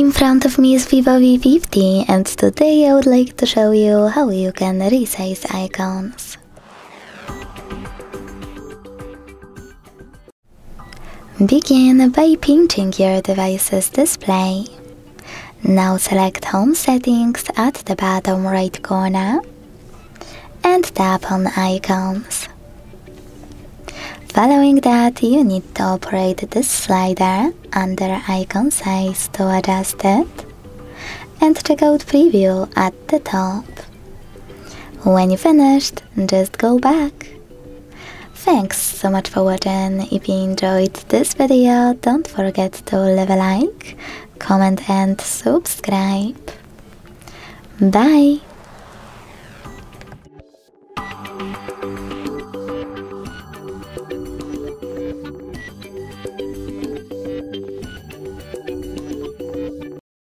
In front of me is Vivo V50 and today I would like to show you how you can resize icons. Begin by pinching your device's display. Now select Home Settings at the bottom right corner and tap on Icons. Following that, you need to operate this slider under icon size to adjust it and check out preview at the top. When you finished, just go back. Thanks so much for watching. If you enjoyed this video, don't forget to leave a like, comment and subscribe. Bye!